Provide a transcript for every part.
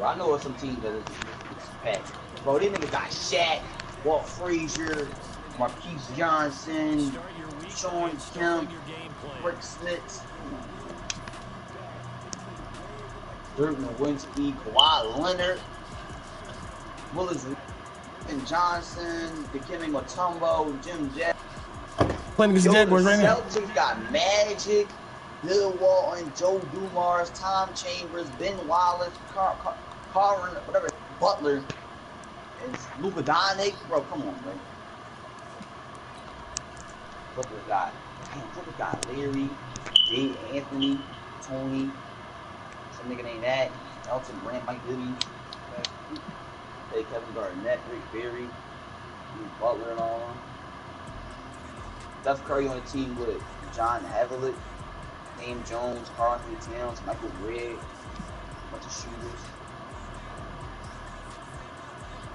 bro. I know some teams that is packed. Bro, these niggas got Shaq, Walt Frazier, Marquise Johnson, Shawn Kemp, Rick Smith, Dirk Nowitzki, Kawhi Leonard, Willis and Johnson, Dikembe Mutombo, Jim Jack. Playing against the Jaguars right now. Celtics got Magic, Bill Walton, Joe Dumars, Tom Chambers, Ben Wallace, Car, Car, Carl, whatever, Butler, and Luka Doncic. Bro, come on, bro. Clippers got, damn, Clippers got Larry, Dave Anthony, Tony, some nigga named that, Elton Brand, Mike Bibby, hey, Kevin Garnett, Rick Barry, Butler and all them. Steph Curry on the team with John Havlicek, Dame Jones, Karl Anthony Towns, Michael a bunch of shooters.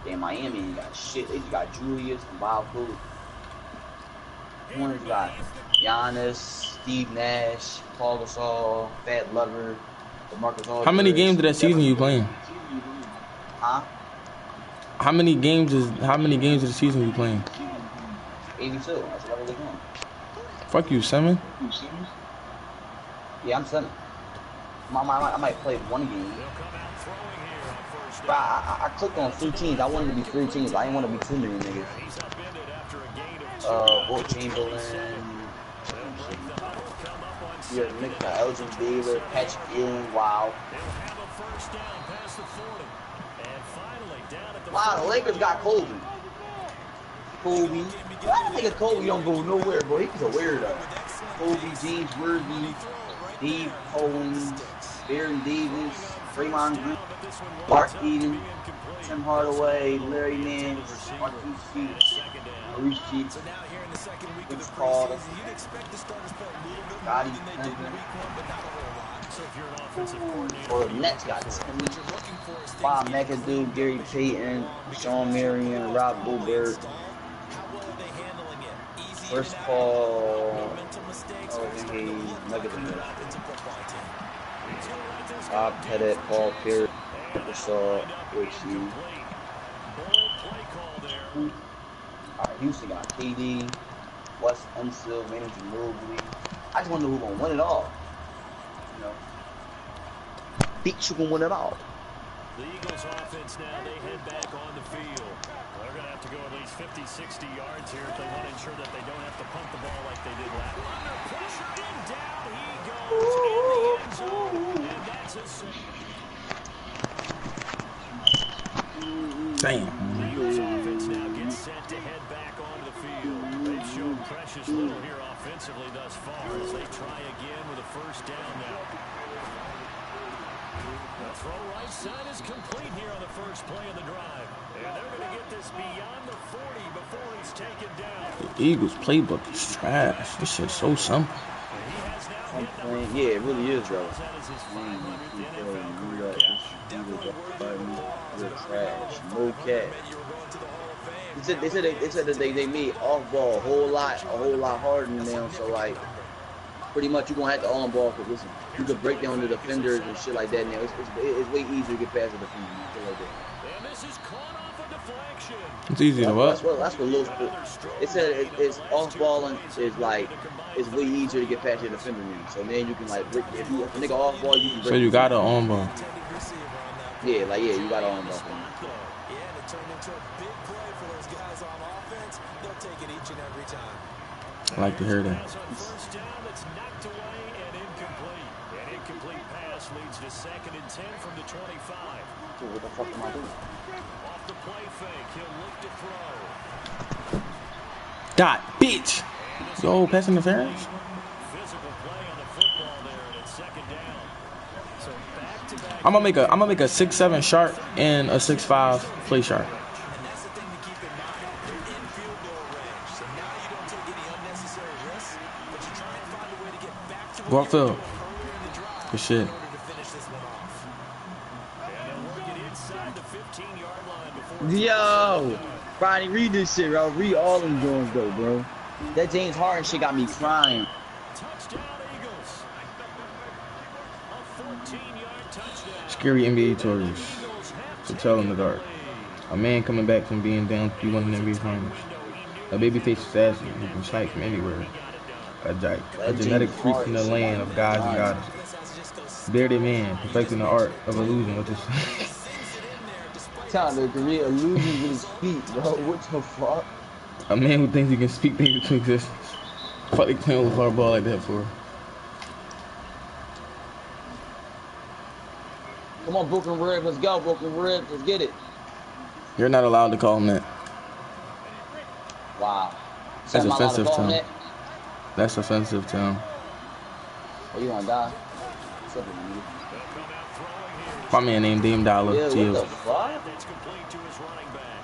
Damn, Miami ain't got shit. They just got Julius and Bob Cool. Hornets got Giannis, Steve Nash, Paul Gasol, Fat Lever, DeMarcus Aldridge. How many games of that season you playing? Huh? How many games is how many games of the season are you playing? 82. That's what I was. Fuck you, Simon. Yeah, I'm seven. I might, I might play one game. But I, I, clicked on three teams. I wanted to be three teams. I didn't want to be too many niggas. Uh, Wilt Chamberlain. Yeah, Nick, got Elgin Baylor, Patrick Ewing. Wow. Wow, the Lakers got Kobe. Kobe. Why the nigga Kobe don't go nowhere, bro? He's a weirdo. Kobe, James Worthy, Dave Cowens, Baron Davis, Draymond Green, Mark Eaton, Tim Hardaway, Larry Nance, Marquise Cheeks, Maurice Cheeks, Vince Carter, Scottie Pippen. For the Nets got Timmy, Bob McAdoo, Gary Payton, Shawn Marion, Rob Goldberg. First call, okay, Nugget Bob Pettit, Paul Pierce, Microsoft, Richie. Uh, Alright, Houston got KD, Wes Unseld, Manager Mobley. I just wonder who's gonna win it all. You know, think you gonna win it all. The Eagles offense now, they head back on the field. They're going to have to go at least 50, 60 yards here if they want to ensure that they don't have to punt the ball like they did last. Under pressure, and down he goes in the end zone, and that's a save. Damn. Eagles offense now gets set to head back onto the field. They've shown precious little here offensively thus far as they try again with a first down now. The throw right side is complete here on the first play of the drive. And they're going to get this beyond the 40 before he's taken down. The Eagles playbook is trash. This shit's so simple. And he has now I'm hit playing, yeah, it really is, bro. That is Man, 500th keep you got this, you got button, you're trash, no cat. They said they said they, they said that they, they made off ball a whole lot a whole lot harder now. So like, pretty much you are gonna have to on ball because listen, you can break down the defenders and shit like that now. It's, it's, it's way easier to get past the defender and shit like that. And this is caught off a deflection. It's easy to That's what? what that's what Lil It said it, it's off balling is like it's way easier to get past your defender now. So then you can like break if you if a nigga off ball you can break. So you got an on ball. yeah like yeah you got on ball. Yeah, and it turned into to second and 10 from the 25. Dude, what the fuck am I doing? Off the play fake, he'll look to throw. Dot, bitch. Yo, pass interference. Physical play on the football there, and second down. So back to back. I'm gonna make a I'm gonna make a six seven sharp and a six five play sharp. And that's the thing Yo, Friday, read this shit, bro. Read all them joints though, bro. That James Harden shit got me crying. touchdown Eagles. A 14-yard touchdown. scary NBA toys to tell in the dark. A man coming back from being down 3-1 in the NBA Finals. A babyface assassin who can snipe from anywhere. A, gi- a genetic freak from the land of gods and goddesses. Bearded man perfecting the art of illusion with his Trying to create illusions with his feet, bro. What the fuck? a man who thinks he can speak things into existence. Fuck they playing with our ball like that for? Come on, Broken Ribs. Let's go, Broken Ribs. Let's get it. You're not allowed to call him that. Wow. That's Am I allowed to offensive to that? That's offensive to him. Oh, you gonna die? What's up with you? My man named Dame Dollar. Yeah, Chill. what the fuck? That's complete to his running back.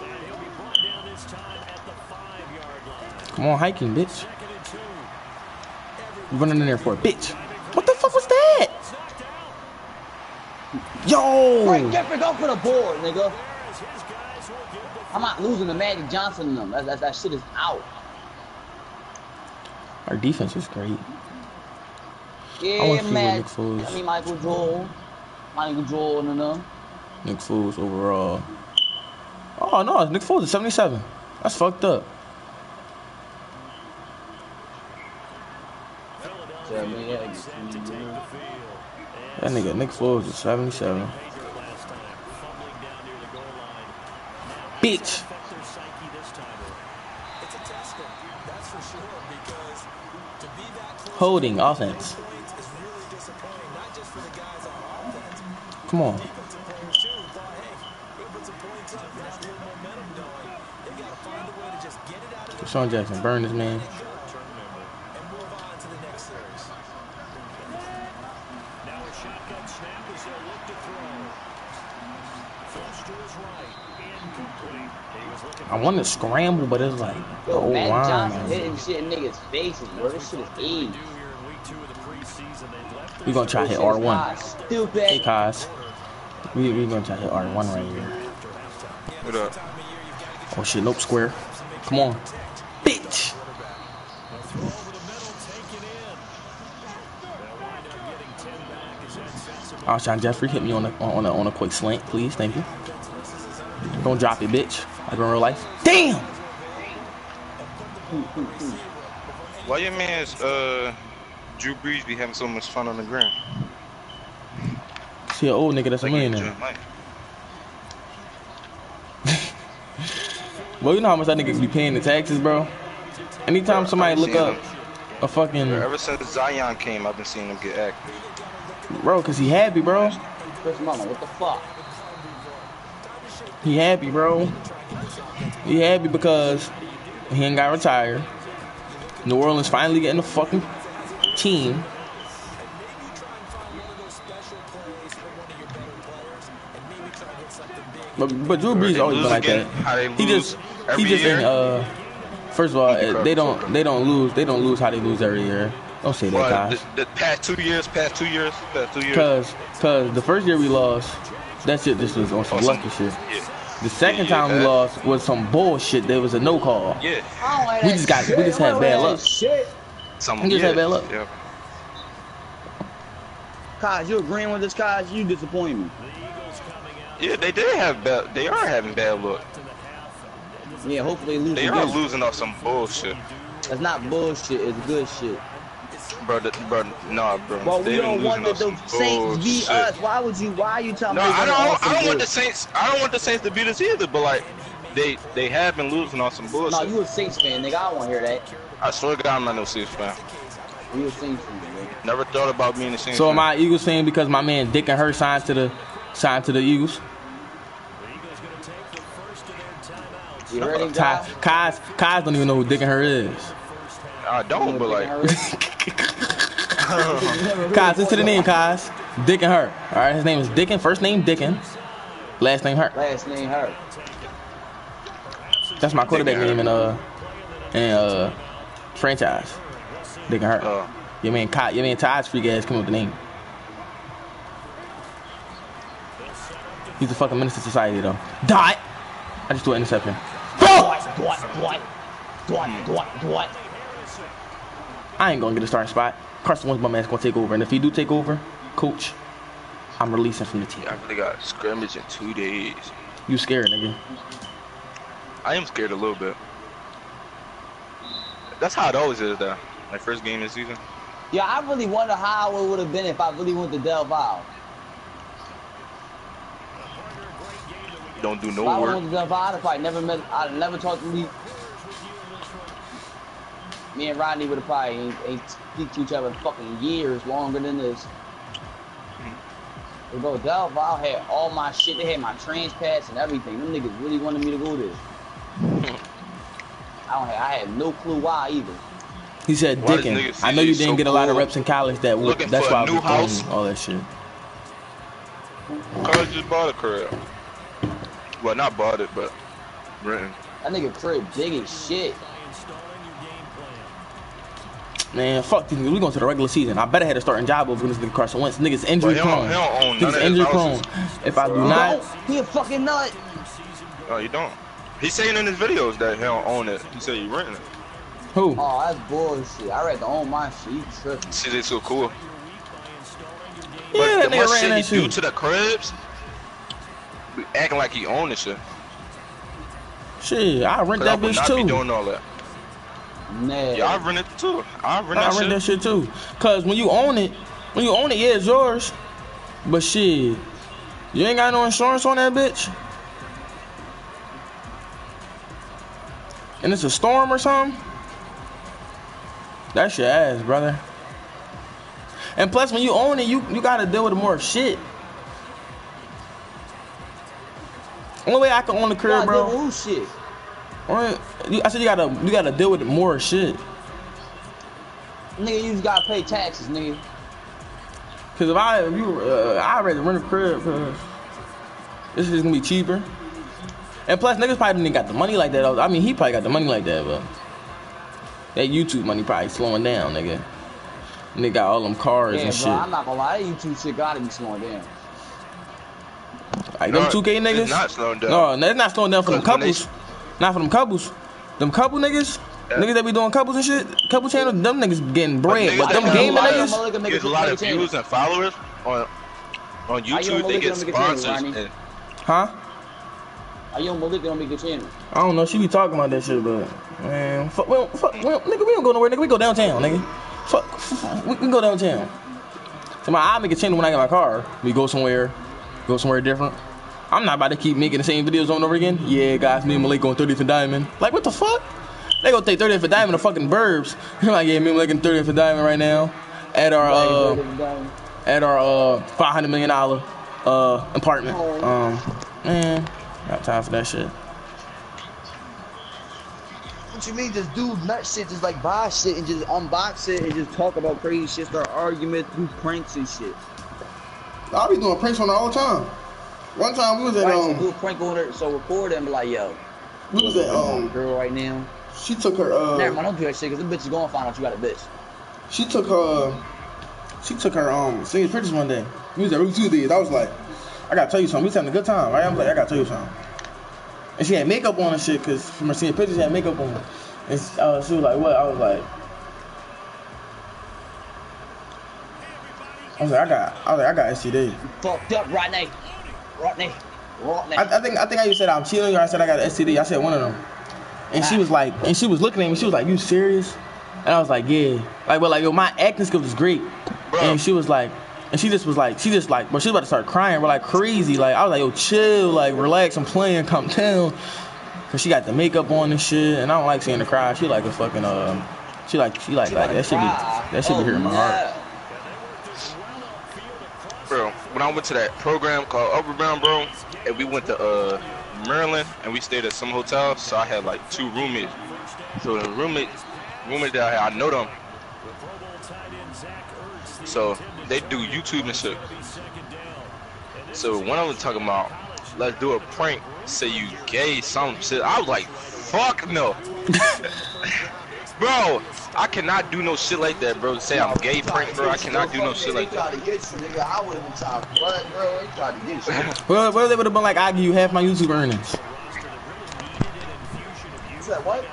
And he'll be brought down this time at the five-yard line. Come on, hiking, bitch. Second and. You running in there for a bitch. What the fuck was that? It's knocked out. Yo! Frank Gifford, go for the board, nigga. As his guys will give the I'm not losing to Magic Johnson and them. That, that, that shit is out. Our defense is great. Yeah, wanna see what Mag- Nick Foles- I mean, Michael Joel. Michael Joel and them. Nick Foles overall. Oh no, Nick Foles is 77. That's fucked up. That nigga Nick Foles is 77. Major Holding time, of DeSean Jackson, burn this man. and move on to the next series. Now a shotgun snap as they'll look to throw. Flush to his right. Incomplete. He was looking I want to scramble, but it's like, Yo, oh Magic wow. Johnson hitting shit in niggas' faces, bro. This shit is age. do here in week two of the preseason. They left We gonna try to hit R1. Stupid. Hey, Kaz. We we gonna try to hit R1 right here. What up? Oh shit, nope, square. Come on. Bitch. throw over the middle, taken in. They'll wind up getting 10 back as that sets them Alshon Jeffery, hit me on a on a on a quick slant, please. Thank you. Don't drop it, bitch. Like in real life. Damn. Why your man's uh Drew Brees be having so much fun on the ground? See an old nigga that's a Like he millionaire. enjoying. Well, you know how much that nigga be paying the taxes, bro. Anytime somebody look up a fucking Ever since Zion came, I've been seeing him get active. bro, cause he happy, bro. Chris Mama, what the fuck? He happy, bro. He happy because he ain't got retired. New Orleans finally getting a fucking team. But but Drew Brees They always been like again, that. He just he just year. ain't uh. First of all, uh, they don't they don't lose they don't lose how they lose every year. Don't say that, guys. the, the past two years, past two years, past two years. Cause, cause the first year we lost, that shit just was on some On lucky shit. Yeah. The second Yeah, time we lost was some bullshit. There was a no call. Yeah. Like We just got- we just had bad luck. Shit. Some, We just yeah, had bad luck. Yeah. Kaz, you agreeing with this, Kaz? You disappoint me. Yeah, they did have bad. They are having bad luck. Yeah, hopefully they lose They again. are losing off some bullshit, That's not bullshit. It's good shit. bro. th- Bro, nah, bro. Well, they we don't losing want the, off some the Saints beat us. Why would you? Why are you telling No, me? I they're don't. I don't want the Saints. I don't want the Saints to beat us either. But like, they they have been losing on some bullshit. No, you a Saints fan, nigga. I don't want to hear that. I swear to God, I'm not no Saints fan. You a Saints fan, nigga. Never thought about being a Saints So fan. am I Eagles fan because my man Dick and her signed to the signed to the Eagles? You heard him, Kai, Josh? Kai's, Kai's don't even know who Dick and her is. I don't, but like, Kai's, listen to the name, Kai's. Dick and her. All right, his name is Dickin. First name Dickin. Last name her. Last name her. That's my quarterback Dick and name in uh in uh franchise. Dick and her. uh, Your man Kai, your man Ty's freak ass come up with the name. He's a fucking minister to society though. Dot. I just threw an interception. What? What? What? What? What? What? I ain't gonna get a starting spot. Carson Wentz, my man's gonna take over, and if he do take over, coach, I'm releasing from the team. I really got scrimmage in two days. You scared, nigga? I am scared a little bit. That's how it always is, though. My first game this season. Yeah, I really wonder how it would have been if I really went to Del Valle. Don't do If no I work. went to Del Valle, I'd probably never met, I'd never talked to me. Me and Rodney would have probably ain't, ain't speak to each other in fucking years longer than this. But bro, Del Valle had all my shit. They had my trans pass and everything. Them niggas really wanted me to go there. I don't have, I had no clue why either. He said, Why Dickin. I know you you didn't so get a lot of reps in college. That w- looking that's why I new was house? all that shit. Carl just bought a crib. Well, not bought it, but renting. That nigga crib big as shit. Man, fuck these niggas. We going to the regular season. I better had a starting job over this nigga Carson Wentz. Niggas injury But he don't- prone. he don't own none Niggas of injury prone. If I do So- not, No, he a fucking nut. Oh, you don't. He's saying in his videos that he don't own it. He said he renting it. who? Oh, that's bullshit. I read to own my shit. You tripping. See, they so cool. Yeah, But the nigga much shit that he do to the cribs, be acting like he own the shit. Shit, I rent But I that bitch not too. be doing all that. Nah. Yeah, I rent it too. I rent I that rent that shit. shit too. Cause when you own it, when you own it, yeah, it's yours. But shit, you ain't got no insurance on that bitch. And it's a storm or something. That's your ass, brother. And plus, when you own it, you you gotta deal with more shit. Only way I can own the crib, bro. nigga, who shit? only- I said you gotta you gotta deal with more shit. Nigga, you just gotta pay taxes, nigga. Cause if I if you uh, I rather rent a crib cause this is gonna be cheaper. And plus niggas probably didn't got the money like that. I mean he probably got the money like that, but that YouTube money probably slowing down, nigga. And they got all them cars Yeah, and bro, shit. I'm not gonna lie. That YouTube shit gotta be slowing down. Like No, them 2K niggas. it's not slowing down. No, that's not slowing down for them 'Cause when they- couples. Not for them couples. Them couple niggas. Yeah. Niggas that be doing couples and shit. Couple channels. Them niggas getting bread. niggas But, that them have a gaming lot of- niggas. Motherfucker Get a a lot of a channel. views and followers on on YouTube. don't They get at them make a channel, sponsors. And- Huh? Are you on Malik don't make a channel? I don't know. She be talking about that shit, but man, fuck, we don't, fuck, we don't, nigga, we don't go nowhere, nigga. We go downtown, nigga. Fuck, fuck, we, we go downtown. So my, I make a channel when I get my car. We go somewhere, go somewhere different. I'm not about to keep making the same videos over and over again. Yeah, guys, me and Malik going 30th and Diamond. Like, what the fuck? They gonna take 30th and Diamond to fucking burbs. You're like, yeah, me and Malik in 30th and Diamond right now at our uh at our uh 500 million dollar uh apartment. Um, man, got time for that shit. What you mean, just do nut shit, just like buy shit and just unbox it and just talk about crazy shit, start arguments, do pranks and shit. I be doing pranks on her all the time. One time we was at um, do a prank on her, so record and be like, yo, we was at um, girl right now. she took her Never mind, uh, don't do that shit, cause the bitch is gonna find out you got a bitch. she took her, she took her um singing pictures one day. We was at Route Tuesdays. I was like, I gotta tell you something. We was having a good time, right? I was like, I gotta tell you something. And she had makeup on and shit, cause from her seeing pictures, she had makeup on. And uh, she was like, what? I was like. I was like, I got, I was like, I got STD. Fucked up, Rodney. Rodney. Rodney. I, I think I think I said I'm chilling or I said I got STD. I said one of them. And she was like, and she was looking at me. She was like, "You serious?" And I was like, "Yeah." Like, but like, yo, my acting skills is great. Bro. And she was like, and she just was like, she just like, but she was about to start crying. We're like crazy. Like I was like, "Yo, chill. Like relax. I'm playing. Calm down." Cause she got the makeup on and shit, and I don't like seeing her cry. She like a fucking um, she like she like like that should be that should be hurting my heart. bro, when I went to that program called Upper Bound, bro, and we went to uh Maryland and we stayed at some hotel, so I had like two roommates. So the roommate, roommate that I had, I know them. So they do YouTube and shit. So one of them talking about, let's do a prank, say you gay, some shit. I was like, fuck no. bro, I cannot do no shit like that, bro. Say I'm gay prank, bro. I cannot do no shit like that. They tried to get you, nigga. I would have been trying bro. They tried to get you. Well, well, they would have been like, I give you half my YouTube earnings. You said what?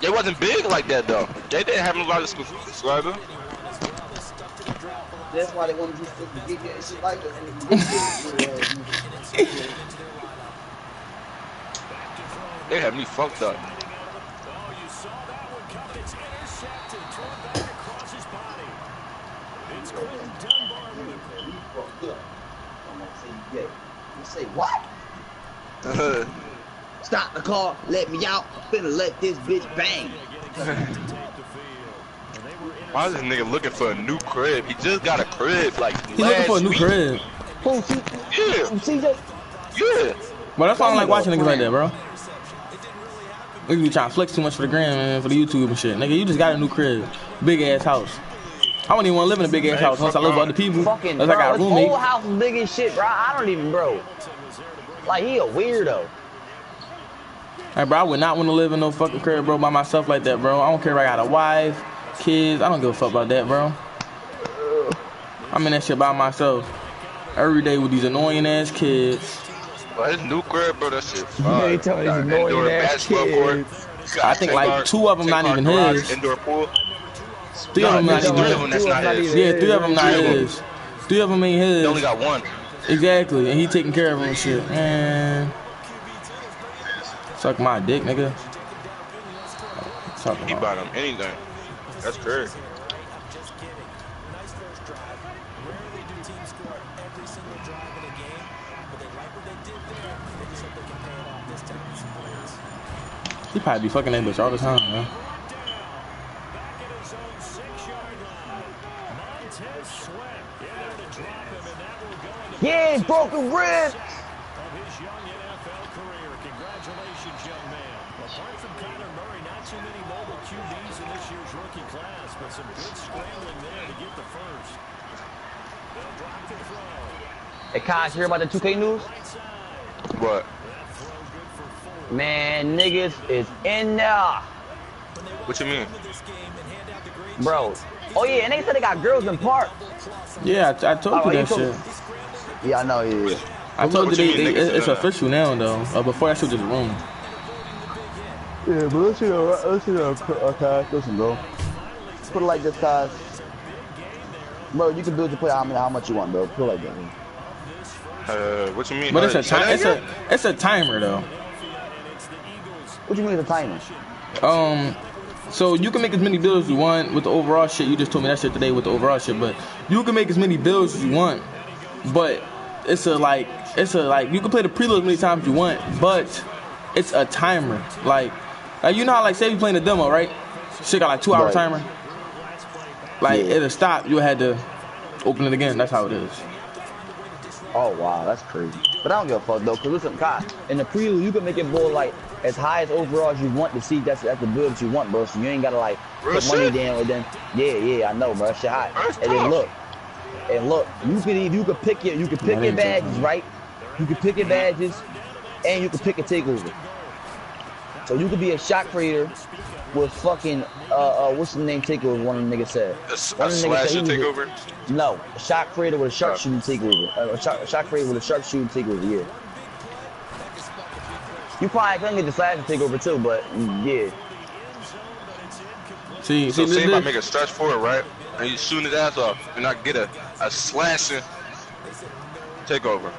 They wasn't big like that though. They didn't have a lot of subscribers. That's why they wanted you to get that shit like that. They did. They had me fucked up. Oh, you saw that one coming. It's intercepted. Thrown back across his body. It's Quinn Dunbar with it. You fucked up. I'm gonna say you gay. You say what? Uh-huh. Stop the car, let me out. I'm finna let this bitch bang. Why is this nigga looking for a new crib? He just got a crib like He looking for a new week. crib. Who, C- Yeah, who, CJ? yeah. But that's why I don't like watching niggas like that, bro. Niggas be trying to flex too much for the gram, man, for the YouTube and shit. Nigga, you just got a new crib, big ass house. I wouldn't even want to live in a big ass house unless I live with other people. Fucking Unless I got a his roommate. whole house is big as shit, bro. I don't even, bro. Like he a weirdo. Hey, bro, I would not want to live in no fucking crib, bro, by myself like that, bro. I don't care if I got a wife, kids. I don't give a fuck about that, bro. I'm in that shit by myself every day with these annoying ass kids. But his new crib, bro, that shit Yeah, fire. he told me Got he's an annoying indoor ass basketball court. kids. Got I think, like, car- two of 'em 10 not even garage, his. Indoor pool. Three of them not even three of his. them that's not his. Yeah, three of them not Three of 'em. his. Three of them ain't He his. only got one. Exactly, and he taking care of him and shit. Man, suck my dick, nigga. Talking He bought him anything. That's crazy. Just kidding. Nice first drive. Rarely do teams score every single drive in a game, but they like what they did. They just hope they can pay it off this time with some points. He probably be fucking that bitch all the time, man. Back at his own six-yard line. Montez Sweat in there to drop him, and that will go into Yeah, broken ribs. of his young NFL career. Congratulations, young man. Apart from Kyler Murray, not too many mobile QBs in this year's rookie class, but some good scrambling there to get the first. They'll drop the throw. Hey, Kai, you hear about the 2K news? What? That throw good for four. Man, niggas is in there, What you mean? This game and hand out the great bro. Oh yeah, and they said they got girls in park. Yeah, I, I told Oh, you you that told- shit. Yeah, I know. Yeah, yeah. I told you they, mean they, niggas it's in official now though. Uh, before that shit was just a rumor. Yeah, but listen, uh, listen, uh, uh, Kai, listen, bro. Put it like this, Kai. Bro, you can build your play how, many, how much you want, bro. Put it like that. Uh, what you mean? But it's Uh, a say time. It's a it's a timer though. What you mean the timing? Um, so you can make as many bills as you want with the overall shit. You just told me that shit today with the overall shit, but you can make as many bills as you want. But it's a like it's a like you can play the preload as many times as you want, but it's a timer. Like, like you know how like say you playing the demo, right? Shit got like two hour Right. timer. Like Yeah. it'll stop. You had to open it again. That's how it is. Oh wow, that's crazy. But I don't give a fuck though, cause listen, Kai, in the prelude you can make it bull like as high as overall as you want to see. That's that's the build that you want, bro. So you ain't gotta like Real put money shit? down and then yeah, yeah, I know, bro. That shit hot. That's And then look, and look, you can either- you can pick your you can pick That your badges, right? You can pick your badges, and you can pick a takeover. So you could be a shot creator with fucking uh, uh what's the name takeover? One of the niggas said. A, s- One a the niggas slasher he was a- takeover? no, a shot creator with a sharpshooting takeover. Uh, a, shot, a shot creator with a sharpshooting takeover, yeah. You probably can get the slash takeover too, but mm, yeah. See, So see, say if I make a stretch for it, right? And you shooting his ass off, and I get a, a slashing takeover.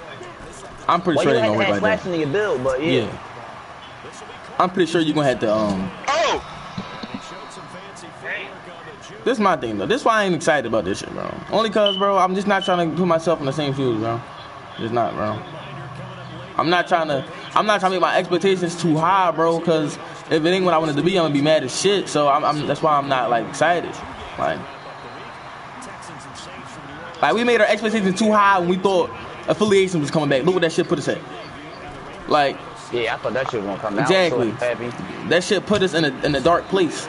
I'm pretty Well, sure you they had gonna to work have like that. slashing in your build, but yeah. Yeah. I'm pretty sure you're gonna have to um Oh! This is my thing though. This is why I ain't excited about this shit, bro. Only cause, bro, I'm just not trying to put myself in the same shoes, bro. Just not, bro. I'm not trying to. I'm not trying to make my expectations too high, bro. Cause if it ain't what I wanted to be, I'm gonna be mad as shit. So I'm, I'm that's why I'm not like excited. Like, like we made our expectations too high when we thought affiliation was coming back. Look what that shit put us at. Like Yeah, I thought that shit was gonna come. Exactly. So happy. that shit put us in a in a dark place.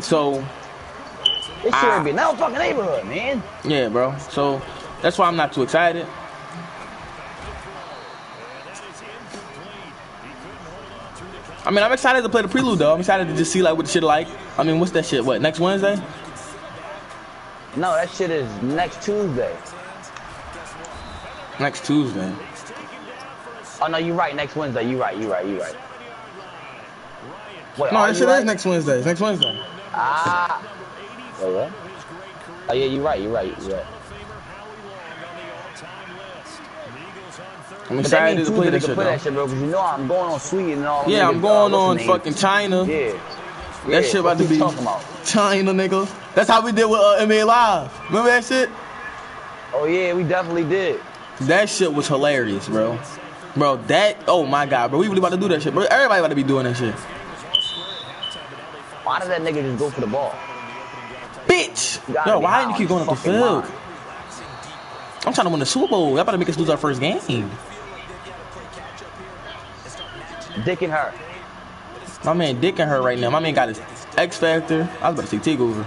So it Ah. be no fucking neighborhood, man. Yeah, bro. So that's why I'm not too excited. I mean, I'm excited to play the prelude though. I'm excited to just see like what the shit like. I mean, what's that shit? What next Wednesday? No, that shit is next Tuesday. Next Tuesday. Oh no, you're right. Next Wednesday. You're right. You right. You right. Wait, No, that shit right? is next Wednesday. It's next Wednesday. Ah. Wait, what? Oh yeah, you're right. You're right. You're right. I'm excited to play that they that can shit play that shit, bro. Because you know I'm going on Sweden and all. Yeah, I'm going on fucking China. Yeah. That shit about to be about? China, nigga. That's how we did with uh, MA Live. Remember that shit? Oh yeah, we definitely did. That shit was hilarious, bro. Bro, that oh my god, bro. We really about to do that shit, bro. Everybody about to be doing that shit. Why did that nigga just go for the ball? Bitch! Yo, why didn't you keep going up the field? I'm trying to win the Super Bowl. Y'all about to make us lose our first game. Dick and her. My man Dick and her right now. My man got his X Factor. I was about to say takeover.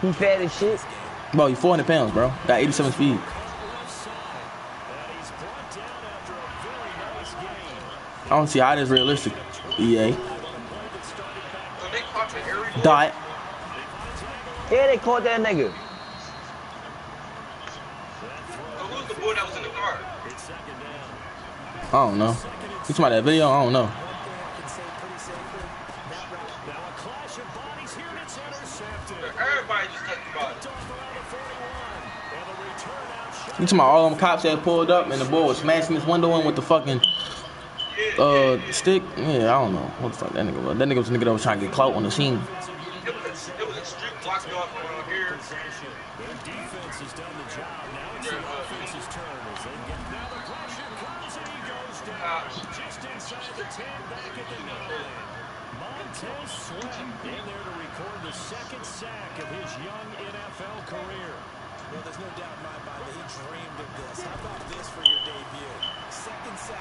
He fat as shit. Bro, he's 400 pounds, bro. Got 87 speed. I don't see how that's realistic. E EA. Dot. Yeah, they caught that nigga. Who's the boy that was in the car? I don't know. You talking about that video? I don't know. You talking about all them cops that pulled up and the boy was smashing his window in with the fucking uh stick? Yeah, I don't know. What the fuck that nigga was. That nigga was the nigga that was trying to get clout on the scene. It was, it was a street blocked off around here. Their defense has done the job. Now it's the offense's turn as they get now the pressure comes and he goes down just inside the 10 back at the 9. Montez Sweat in there to record the second sack of his young NFL career. Well, there's no doubt in my he dreamed of this. How about this for your debut? Second sack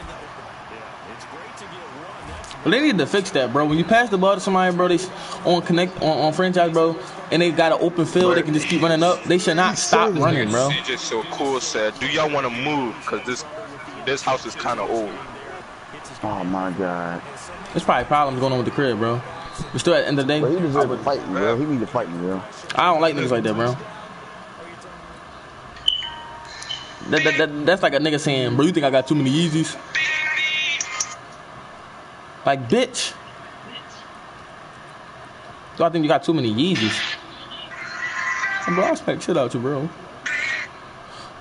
in the open. Yeah, it's great to get one. That's But they need to fix that, bro. When you pass the ball to somebody, bro, they s- on connect on, on franchise, bro, and they got an open field, they can just keep running up. They should not stop running, bro. CJ so cool said, "Do y'all want to move? Cause this this house is kind of old." Oh my god. There's probably problems going on with the crib, bro. But still, at the end of the But he day, deserves to fight me, bro. He need to fight me, bro. I don't like niggas like that, bro. That, that, that, that's like a nigga saying, bro, you think I got too many Yeezys? Like, bitch. So I think you got too many Yeezys. Bro, I respect shit out you, bro.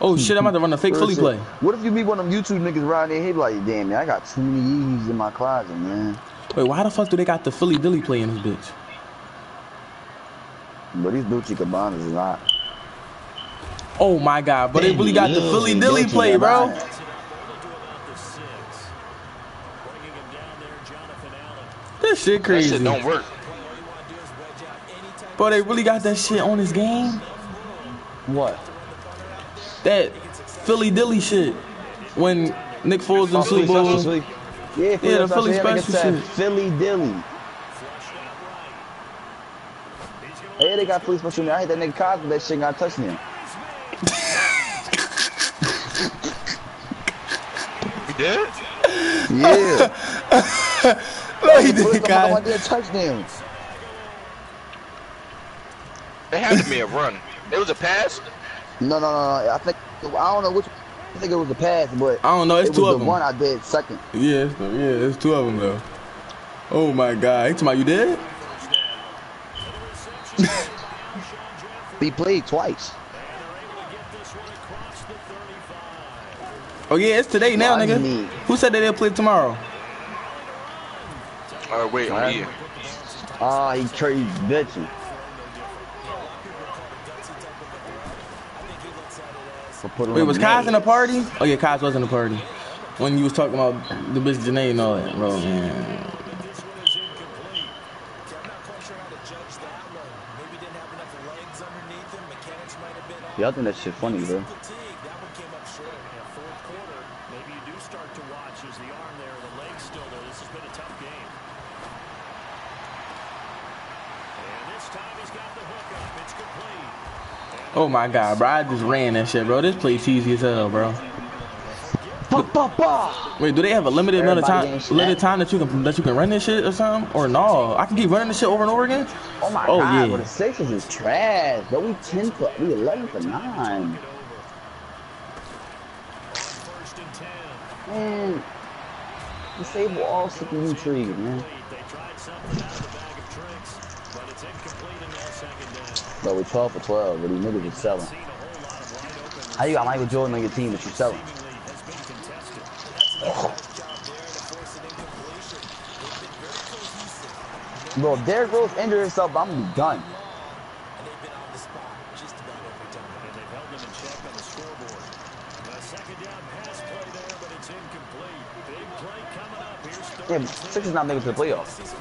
Oh shit, I'm about to run a fake Real Philly shit. play. What if you meet one of them YouTube niggas riding there? He be like, damn, man, I got too many Yeezys in my closet, man. Wait, why the fuck do they got the Philly Dilly play in this bitch? But these Gucci Cabanas is not. Oh my god, but they really got the Philly Dilly play, bro. Gabbana. What they'll do about the six. Bringing him down there, Jonathan Allen. This shit That crazy. shit don't work. Bro, they really got that shit on this game? What? That Philly Dilly shit. When Nick Foles in Oh, Super Bowl. Special, Yeah, Yeah, the. Philly Yeah, like I special shit. Philly Dilly. Hey, they got Philly special. I hit that nigga Cosby. That shit got touched him. He did? Yeah. No, he Philly did, come out guy. one day and touched him. They had to be a run. It was a pass. No, no, no, no. I think I don't know which. I think it was a pass, but I don't know, it's it two was of the them. one I did second. Yeah, it's, yeah, it's two of them though. Oh my god. He talking you did? He played twice. Oh yeah, it's today now, nigga. me? Who said that they'll play tomorrow? Uh, wait, I'm here. Ah, he crazy bitchy. Put Wait, was the Kaz in the party? Oh yeah, Kaz was in the party. When you was talking about the bitch Janae and all that, bro, man. I'm not quite sure how to judge that one. Maybe didn't have enough legs underneath him. Mechanics might have. Yeah, I think that shit funny, bro. Fatigue. That one came up short. Yeah, fourth quarter, maybe you do start to watch as the arm there, the leg's still there. This has been a tough game. And this time he's got the hook up. It's complete. Oh my god, bro. I just ran that shit, bro. This place easy as hell, bro. Ba, ba, ba. Wait, do they have a limited amount of time limited time that you can that you can run this shit or something? Or no? I can keep running this shit over and over again? Oh my Oh, god, yeah. but the Sixers is trash. But we 10 for, we 11 for 9. First and 10. Man, disable all CPU trees, man. But we're 12 for 12, but these niggas are selling. How you got Michael Jordan on your team, but you selling? Bro, if Derrick Rose injured himself, I'm gonna be done. Yeah, six is not making it to the playoffs.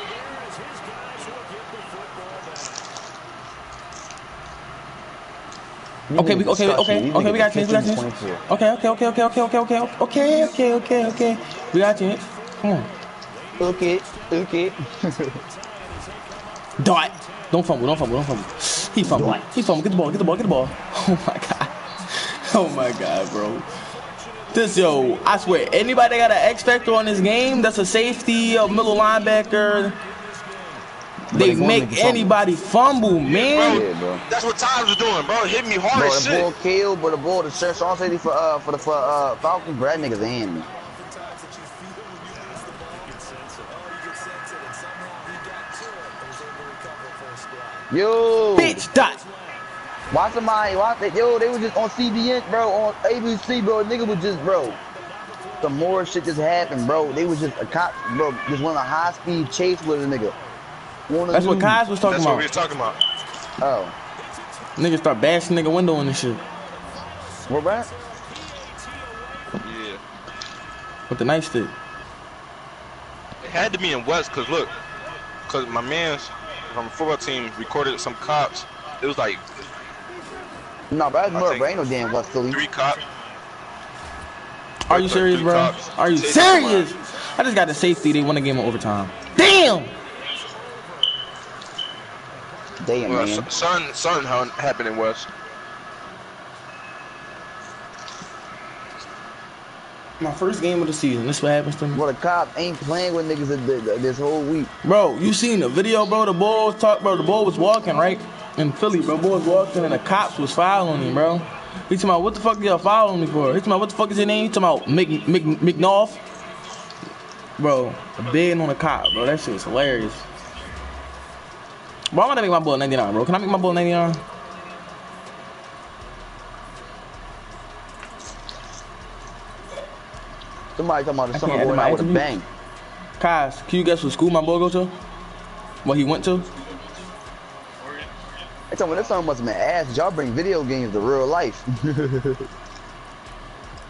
Okay, we okay, okay, okay, we got chance, we got chance. 24. Okay, okay, okay, okay, okay, okay, okay, okay, okay, okay, okay. We got chance. Come on. Okay, okay. Dot. Don't fumble, don't fumble, don't fumble. He fumbled. He fumbled. Get the ball, get the ball, get the ball. Oh my god. Oh my god, bro. This yo, I swear, anybody got an X factor on this game? That's a safety, a middle linebacker. They make anybody fumble, man. Bro. That's what Times was doing, bro. Hit me hard bro, as shit. Bro, the ball killed, but the ball to Sir Sean City for uh for the for uh Falcons. Brad niggas in me. Yo, bitch, dot. Why somebody? Why they, yo? They was just on CBN, bro, on ABC, bro. Nigga was just, bro. Some more shit just happened, bro. They was just a cop, bro. Just went a high speed chase with a nigga. Wanna That's what lose. Kaz was talking about. That's what we about. was talking about. Oh, Niggas start bashing nigga window and shit. we're back. Yeah. With the knife stick. It had to be in West, cause look, cause my man's from the football team recorded some cops. It was like No, but that's I more, think bro. Ain't no damn West Philly. three cops. Are you serious, bro? cops. Are you serious? I just got the safety. They won the game in overtime. Damn! Damn, Well, man. s- something, something ha- happened in West. My first game of the season. This what happens to me. Bro, the cops ain't playing with niggas th- th- this whole week. Bro, you seen the video, bro? The boy was talk, bro. The boy was walking right in Philly, bro. Boy was walking and the cops was following him, bro. He talking about what the fuck y'all following me for? He talking about what the fuck is your name? He talking about Mc, Mc, McNoff. Bro, bedding on a cop, bro. That shit was hilarious. Bro, I'm gonna make my boy 99, bro. Can I make my boy 99? Somebody talking about the I summer boy add my out with a bang. Kaz, can you guess what school my boy go to? What he went to? They talking about this song must have been ass. Y'all bring video games to real life.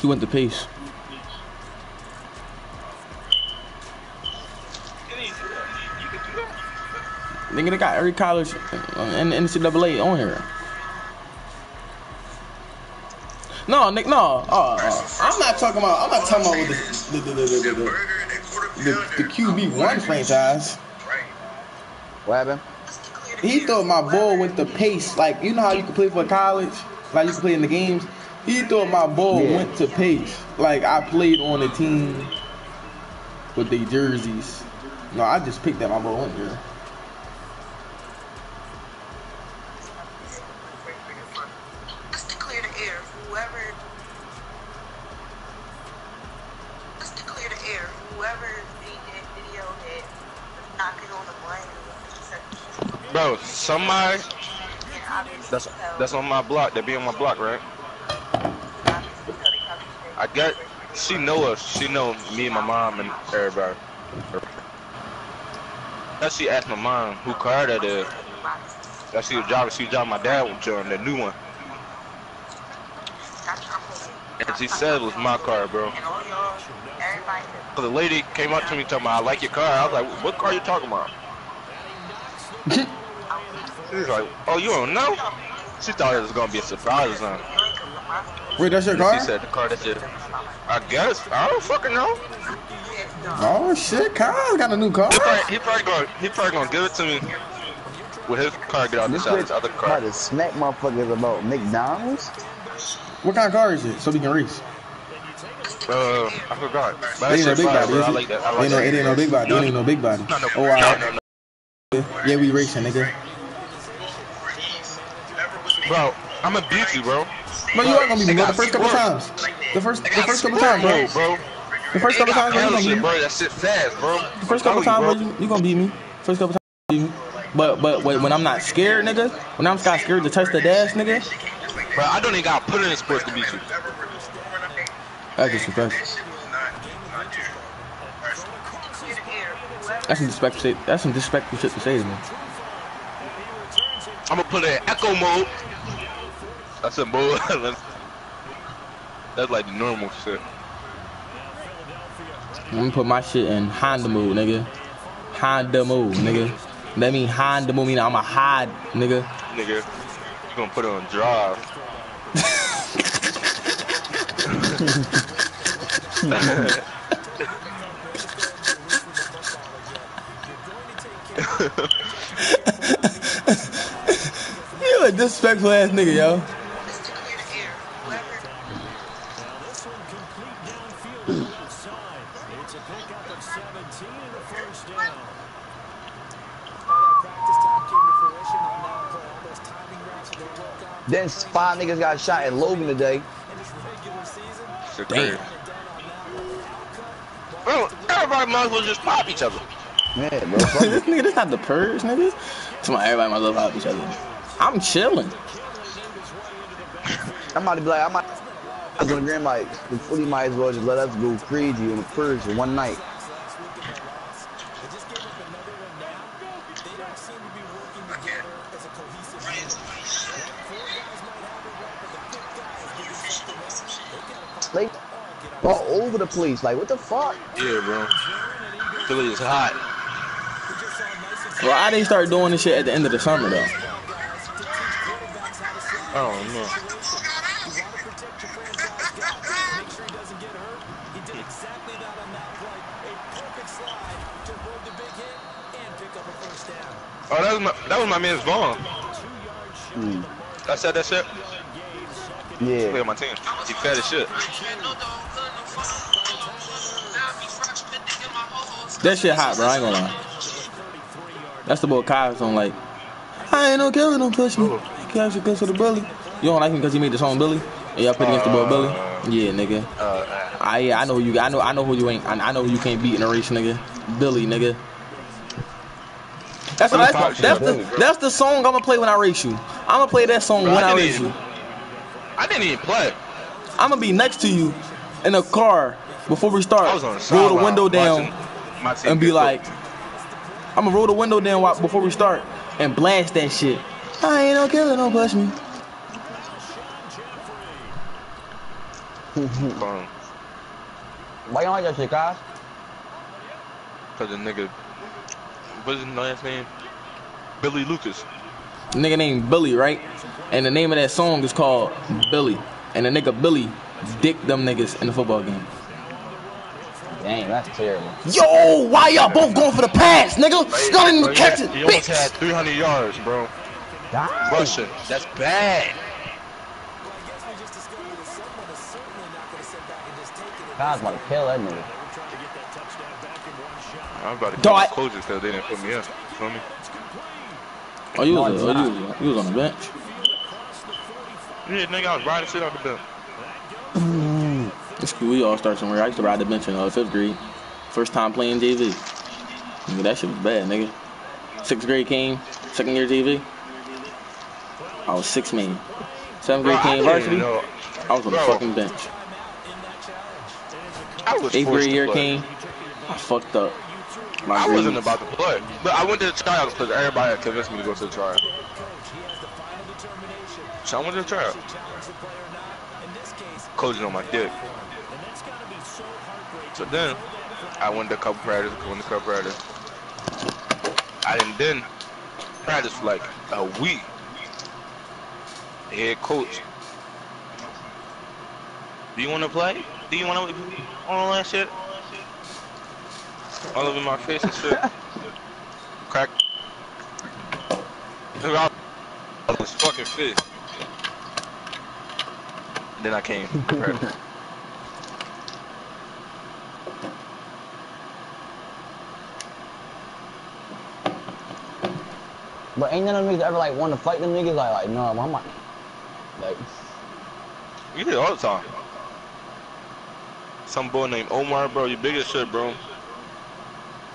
He went to Pace. Nigga, they got every college in the NCAA on here. No, Nick, no. Uh, uh, I'm not talking about. I'm not talking about with the the the the, the, the, the, the QB one franchise. what happened? He thought my ball went to Pace. Like you know how you can play for college, like you can play in the games. He thought my ball Yeah. went to Pace. Like I played on a team with their jerseys. No, I just picked that my ball went there. Just to clear the air, whoever. Just to clear the air, whoever made that video that was knocking on the blame. Bro, obviously that's that's on my block. That be on my block, right? I get. She know us. She know me and my mom and everybody. That she asked my mom who car that is. That she was driving. She was driving my dad was driving that new one. And she said it was my car, bro. So the lady came up to me talking about I like your car. I was like, what car you talking about? she was like, oh, you don't know? She thought it was gonna be a surprise or something. Wait, that's your She car? said the car that you. I guess I don't fucking know. Oh shit, Kyle got a new car. He probably, he probably gonna he probably gonna give it to me with his car get out the This shot. bitch His other try car. to smack motherfuckers about McDonald's. What kind of car is it? So we can race. Uh, I forgot. But It ain't no big fire, body, bro. is I it? like that. I like ain't no, it ain't no big body. It ain't no big body. No, no, Oh, no, alright. no, no. Yeah, we racing, nigga. Bro, I'm a beauty, bro. No, you are gonna be me, bro. The first couple times. The first, the first couple times, bro. bro. The first couple times, bro, you gonna beat me. bro. That shit fast, bro. The first couple times, bro, you, you gonna beat me. First couple times, you beat me. But but when, when I'm not scared, nigga, when I'm not scared to touch the dash, nigga, Bro, I don't even got put in sports to beat you. that's disrespectful. That's some disrespectful shit. That's some disrespectful shit to say to me. I'm gonna put it in echo mode. That's a that's, that's like the normal shit. I'm gonna put my shit in Honda mode, nigga. Honda mode, nigga. That mean Honda mode mean I'm a hide, nigga. Nigga, you gonna put it on drive. You a disrespectful ass nigga, yo. Just to clear the air. Whoever This one complete downfield outside. It's a pickup of 17 and a first down. All that practice time came to fruition on that play. All those timing routes that they work out. Then five niggas got shot in Logan today. In this regular season, Shit Damn. Bro, everybody might as well just pop each other. Man, bro. this nigga, this not the purge, nigga. Come on, everybody might love help each other. I'm chilling. I'm about to be like, I might. I was on the gram like, the footy might as well just let us go crazy on the purge for one night. they just gave up another one now. They don't seem to be working together as a cohesive unit. Four guys might have it right, but the fifth guy is giving something else. They Like, all over the place. Like, what the fuck? Yeah, bro. Philly is hot. Well, I didn't start doing this shit at the end of the summer though. I don't know. Oh, that was my that was my man's Vaughn. I said that shit. Play Yeah. on my team. He fat as shit. That shit hot, bro. I ain't gonna lie. That's the boy Kyle's on like. I ain't no killer, don't touch me. Catch you cause of the bully. You don't like him because he made the song Billy? And y'all put against the boy Billy? Yeah, nigga. Uh, I yeah, I know who you. I know. I know who you ain't. I, I know who you can't beat in a race, nigga. Billy, nigga. That's, that's, that's, that's the that's the song I'm gonna play when I race you. I'm gonna play that song Bro, when I I didn't race even- you. I didn't even play. I'm gonna be next to you in a car before we start. I was on the roll the window down watching my team and be like, I'm gonna roll the window down while- before we start and blast that shit. I ain't no killer, don't push me. Why you don't like that shit, guys? Cause the nigga, what's his last name? Billy Lucas. Nigga named Billy, right? And the name of that song is called Billy. And the nigga Billy dick them niggas in the football game. Dang, that's terrible. Yo, why y'all both going for the pass, nigga? Y'all didn't even Bro, catch he it, had- He almost bitch. had 300 yards, bro. Damn. Rushing. That's bad. I guess we just discovered that someone is certainly not going to sit back and just take it. God's about to kill that nigga. I'm about to Dog. get closure because they didn't put me in. Feel me? Oh, you No, was, it's you was, you was on the bench. Yeah, nigga, I was riding shit out the bench. It's cool. We all start somewhere. I used to ride the bench in uh, fifth grade. First time playing JV. Nigga, that shit was bad, nigga. Sixth grade came, second year JV. I was six man. Seventh grade I came didn't varsity. know. I was on the fucking bench. I was Eighth grade year play. came. I fucked up. My I wasn't about to play. But I went to the tryouts because everybody had convinced me to go to the tryout. So I went to the tryout. Coaching on my dick. So then, I went to couple practice, went to couple practice. I didn't then practice for like a week. The head coach. Do you want to play? Do you want to all that shit? All over my face and shit. Crack. Look out of fucking face. Then I came. Right. But ain't none of them niggas ever like want to fight them niggas. Like, like no, I'm not. Like, You do all the time. Some boy named Omar, bro. You big as shit, bro.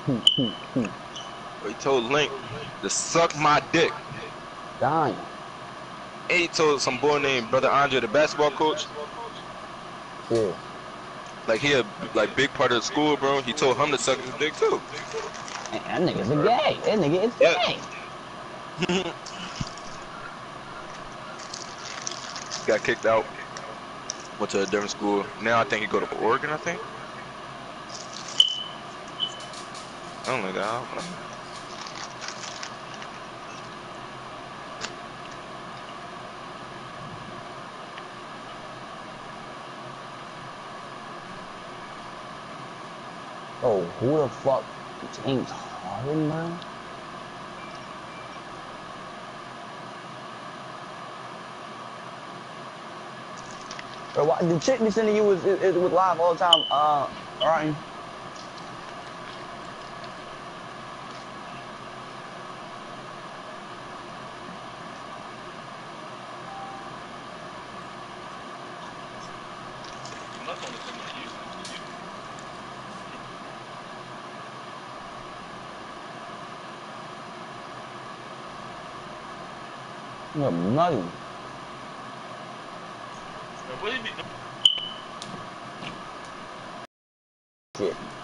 He told Link to suck my dick. dying. And he told some boy named Brother Andre, the basketball coach, Yeah. like he a like big part of the school, bro. He told him to suck his dick too. Man, that nigga's a gay. That nigga is Yeah. gay. Got kicked out. Went to a different school. Now I think he go to Oregon. I think. That. I don't. Oh, who the fuck? James Harden, bro? Bro, why, the chick be sending you is, is, is with live all the time. Uh, 야, 뭐나 이거. 몇 번입니까? 예.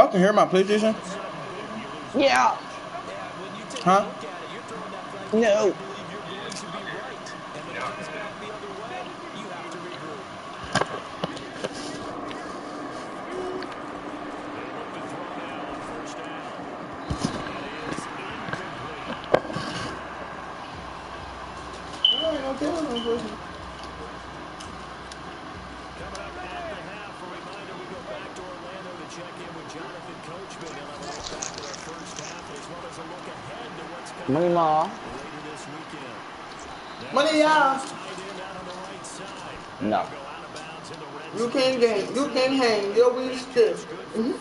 Y'all can hear my PlayStation? Yeah. Huh? No. Coming up at the half, a reminder we go back to Orlando to check in with Jonathan Coachman. He'll have a look back at our first half as well as a look ahead to what's coming Money Ma. later this weekend. Money, y'all. Tight end out on the right side. No. Go out of bounds in the red You zone. can't gang, you can't hang, you'll be stiff. Five.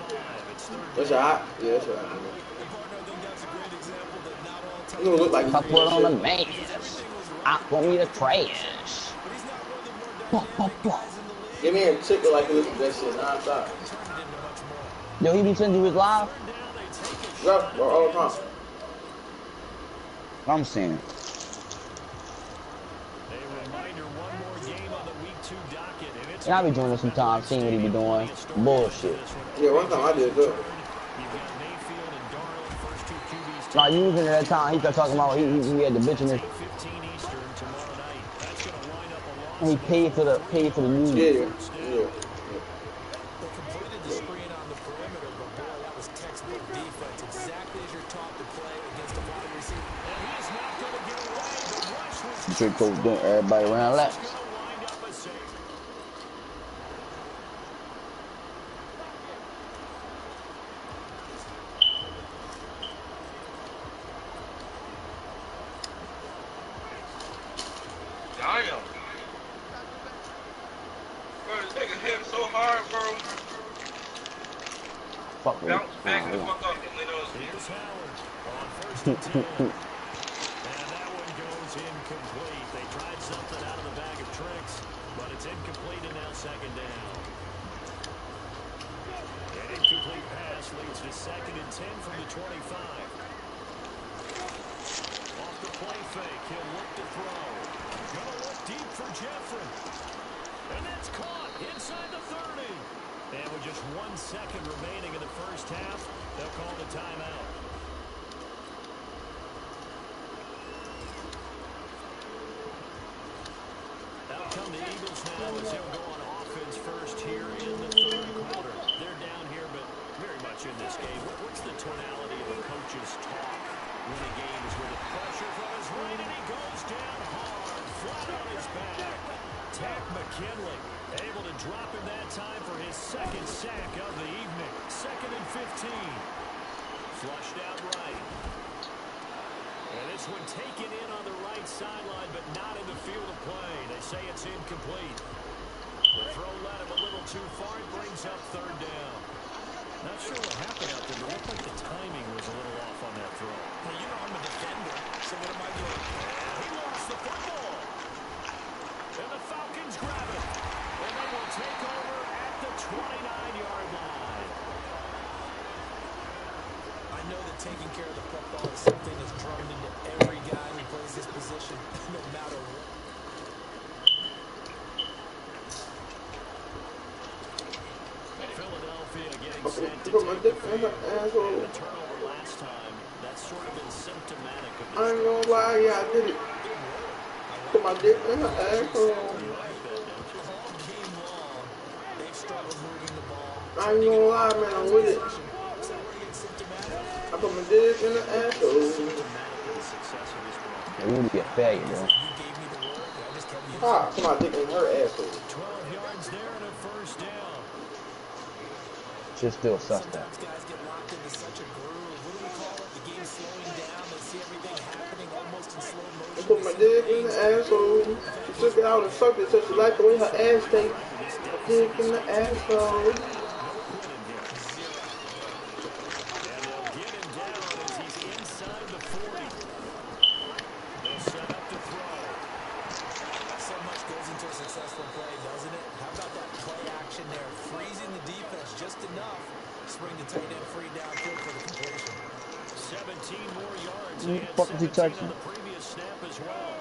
It's third That's alright. Yeah, that's alright. And partner, I think that's a great example that not all tight You gonna look like If I put on the shit. mask, I want me to trash. but he's not one of the more Fuck, fuck, dynamic fuck. guys in the league. Give me a tickle like you listen to that shit nonstop. Turned it into much more. Yo, he be sending you his live? Yup, bro, all the time. I'm saying. A reminder, one more game on the week two and I be doing this sometimes, seeing what he be doing. Bullshit. Yeah, one time I did too. Like using it at that time, he started talking about he, he, he had the bitch in his, 15 Eastern tomorrow night. That's going to line up a and he paid for the paid for the Yeah, music. yeah. They completed the screen on the perimeter, but boy, that was textbook defense. Exactly as you're taught to play against a wide receiver. And he not going to get away. The rush was Trick coach doing everybody around left. going to wind up a safe. Damn. Bro, this nigga hit him so hard, bro. Fuck me. Bounce back Oh, the yeah. fuck up and laid on his feet. Here's Howard on first and 10. and that one goes incomplete. They tried something out of the bag of tricks, but it's incomplete and now second down. An incomplete pass leads to second and 10 from the 25. Off the play fake, he'll look to throw. Gonna look deep for Jeffery. And that's caught inside the 30. And with just one second remaining in the first half, they'll call the timeout. Out the Eagles now as they'll go on offense first here in the third quarter. They're down here, but very much in this game. What's the tonality of a coach's talk when a game is with pressure from his right, and he goes down hard, flat on his back. Takk McKinley able to drop him that time for his second sack of the evening. Second and 15. Flushed out right. This one taken in on the right sideline, but not in the field of play. They say it's incomplete. The throw led him a little too far. It brings up third down. Not sure what happened out there, but it looked like the timing was a little off on that throw. Now, you know I'm a defender, so what am I doing? He lost the football. And the Falcons grab it. And they will take over at the 29-yard line. I know that taking care of the football is something that's drummed into every guy who plays this position, no matter what. Philadelphia getting set to Put my take the dick in her field. asshole. The turnover last time, that's sort of been symptomatic of I this. ain't gonna lie, yeah, I did it. Put my dick in her asshole. All game long, they've struggled moving the ball. I ain't gonna lie, man, I'm with it. Is that where it gets symptomatic? I put my dick in her asshole. Symptomatic of the success this play. You would be a failure, bro. You gave me the word, I just kept. Ah, my dick in her asshole. 12 yards there and a first down. Shit's still suspect. Sometimes guys get locked into such a groove. What do we call it? The game's slowing down. They see everything happening almost in slow I put my dick in the asshole. She took it out and sucked it so she liked the way her ass tastes. Dick in the asshole. Had fuck is he 17 touching? on the previous snap as well.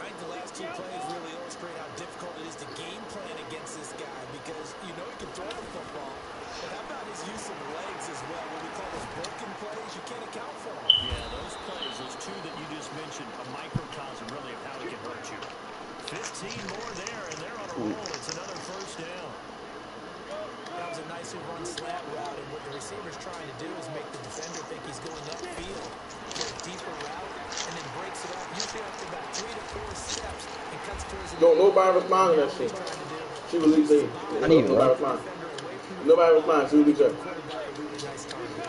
I think the last two plays really illustrate how difficult it is to game plan against this guy because you know he can throw the football. But how about his use of legs as well? What we call those broken plays, you can't account for them. Yeah, those plays, those two that you just mentioned, a microcosm really of how he can hurt you. 15 more there, and they're on a roll. It's another first down. That was a nicely run slant route, and what the receiver's trying to do is make the defender think he's going upfield for a deeper route, and then breaks it up, usually after about three to four steps, and cuts towards the Don't nobody respond to that shit. trying to do. She released it. I need to Nobody look. respond. Nobody respond. She released it. Quarterback, a really nice target.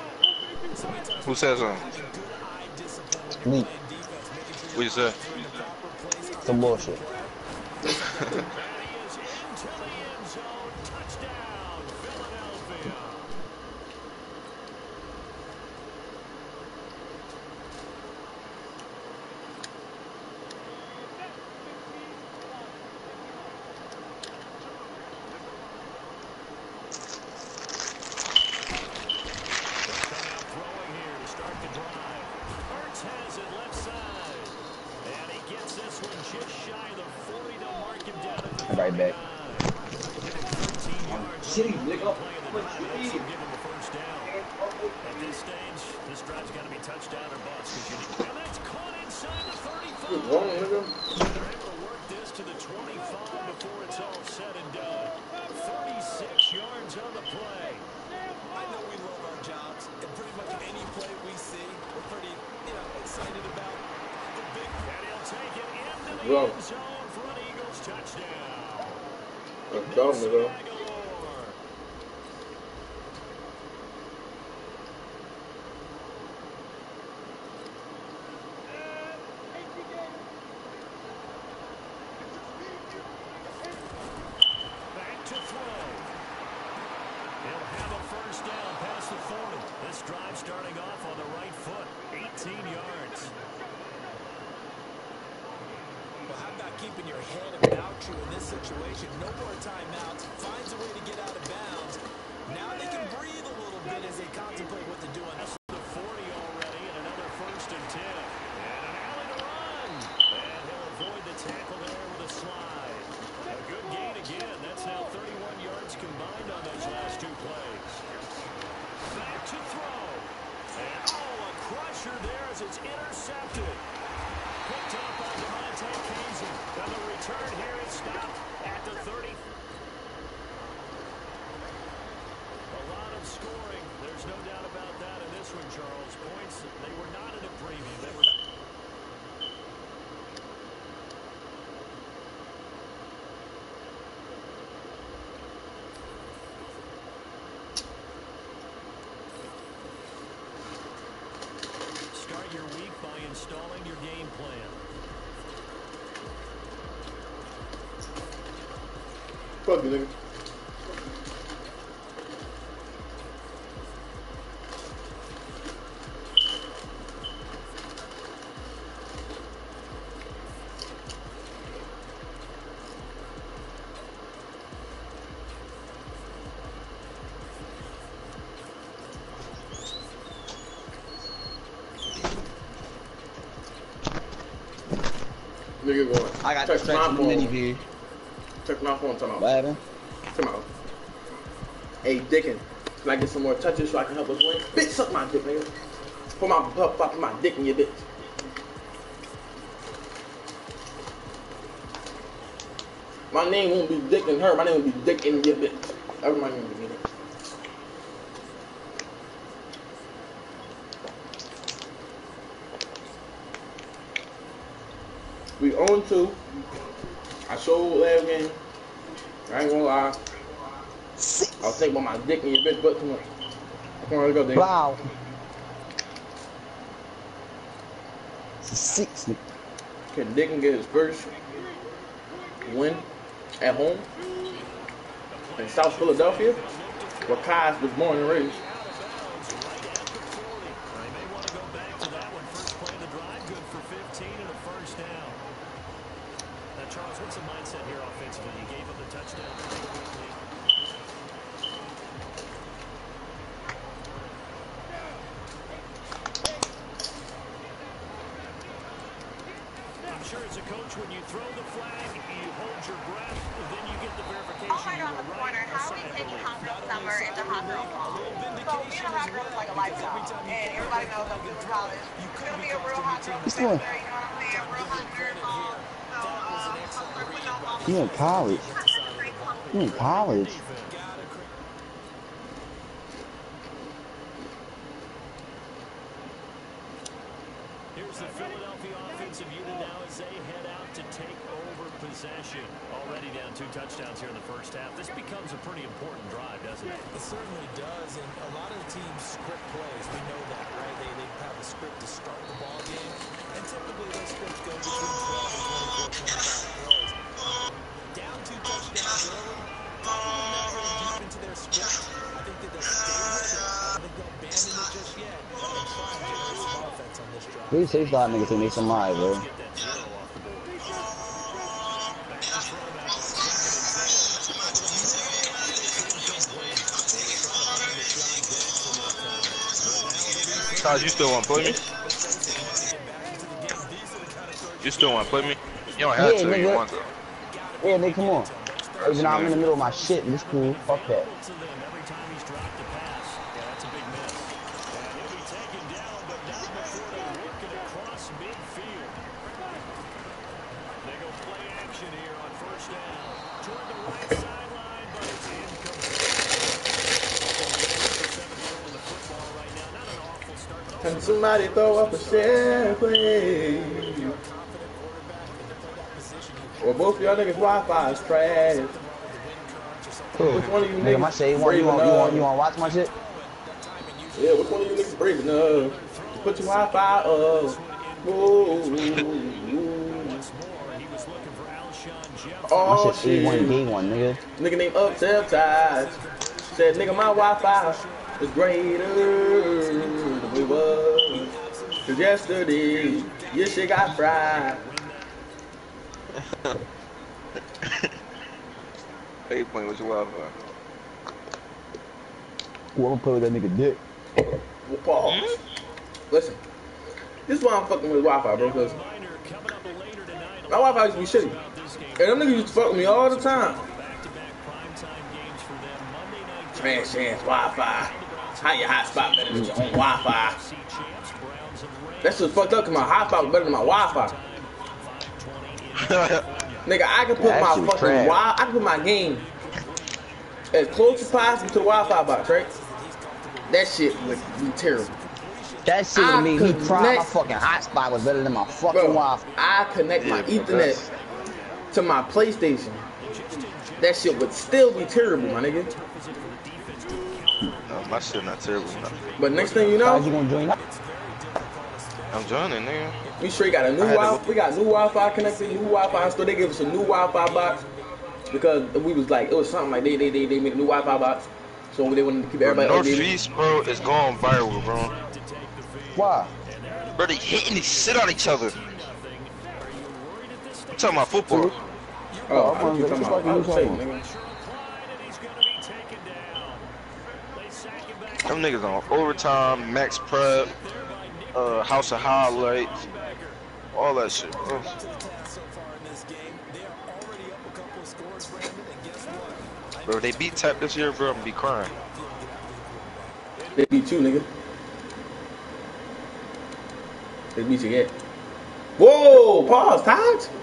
So many times Who says something? having good eye discipline when you're Me. playing defense, What you say? the. Some bullshit. Fuck you, nigga. Nigga going. I got my stretch phone. Mini view. Check my phone. Time out. What happened? Come on. Hey, Dickin, can I get some more touches so I can help us win? Bitch, suck my dick, nigga. Put my put, put my dick in your bitch. My name won't be Dick in her. My name will be Dick in your bitch. That's my name. Nigga. We own two. I sold last game. I ain't gonna lie. Six. I'll take about my dick in your bitch butt too much. Come on, let's go, Dick. Wow. Six. Can Dick get his first win at home in South Philadelphia, where Kai was born and raised? They may want to go back to that one. First play of the drive, good for 15 and a first down. Now, Charles, what's the mindset here offensively? You gave up the touchdown. I'm sure as a coach, when you throw the flag, you hold your breath, then you get the verification. Oh my you god, were the right, corner. a How are sign we of taking relief. hot girl summer into hot girl fall? So being a hot girl is like a lifestyle. And everybody knows I'm doing college. It's gonna be a real hot girl What's semester, doing? you know what I'm saying? Real hot girl fall. So, um, we're putting on all You in college. You in college. Here's the Philadelphia offensive unit now as they head out to take over possession. Already down two touchdowns here in the first half. This becomes a pretty important drive, doesn't it? It certainly does, and a lot of the teams script plays. We know that, right? They, they have a script to start the ball game, and typically those scripts go between 12 and 24, 25 plays. Down two touchdowns early, probably not really deep into their script. I think that they'll stay with it. I think they'll abandon it just yet and try and generate some offense on this drive. Please say start niggas think they somebody, bro. Get Charles, you still want to play me? You still want to play me? You don't have Yeah, to. if You nigga. want to. Yeah, nigga, come on. Even though I'm in the middle of my shit, but it's cool. Fuck that. to them every time he's dropped a pass. Yeah, that's a big miss. And he'll be taken down, but not before they work it across midfield. They go play action here on first down. Toward the right sideline, but it's incomplete. the football right now. Not an awful start, but Can also somebody throw up a share, please? Well, both of y'all niggas Wi-Fi is trash. Cool. Which one of you Nigga, my niggas shit. You want, you, want, you, want, you want to watch my shit? Yeah, which one of you niggas brave enough put your Wi-Fi up? Whoa. once more. He was looking for Alshon Jeffery. My Oh shit A1 shit. gay one, nigga. Nigga named Ties said, nigga, my Wi-Fi is greater than we was. Cause yesterday, your shit got fried. Hey, playing with your Wi-Fi. Whoever play with that nigga dick. Well, pause. Hmm? Listen, this is why I'm fucking with Wi-Fi, bro. Cause Minor coming up later tonight. my Wi-Fi used to be shitty. About. And them niggas used to fuck with me all the time. Back-to-back primetime games for them. Monday night Trash ass Wi-Fi. How your hotspot better than your own Wi-Fi? FC champs, Browns and That shit's fucked up because my hotspot was better than my Wi-Fi. Nigga, I can put Yeah, my fucking trash. Wi, I can put my game as close as possible to the Wi-Fi box, right? That shit would be terrible. That shit I would make me could cry. My fucking hotspot was better than my fucking Bro, Wi-Fi. I connect my Yeah, Ethernet that's- to my PlayStation. That shit would still be terrible, my nigga. no, my shit not terrible. No. But next thing you How's you know, gonna join up? I'm joining, nigga. we straight got a new I had to Wi. go- We got new Wi-Fi connected, new Wi-Fi store. They gave us a new Wi-Fi box because we was like, it was something like they they they, they made a new Wi-Fi box, so they wanted to keep Bro, everybody updated. Northeast, bro, is going viral, bro. Why? Bro, they hitting the shit on each other. I'm talking about football. Oh, I'm I thought you wondering, talking what about the fuck are you Ohio State, talking nigga. Them niggas on overtime, max prep, uh, house of highlights, all that shit, bro. Bro, they beat Tap this year, bro, I'm gonna be crying. They beat you, nigga. They beat you yet. Whoa, pause, Taj.